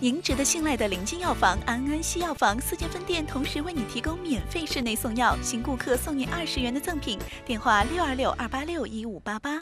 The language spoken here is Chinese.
您值得信赖的临近药房安安西药房四间分店，同时为你提供免费室内送药，新顾客送你二十元的赠品。电话六二六二八六一五八八。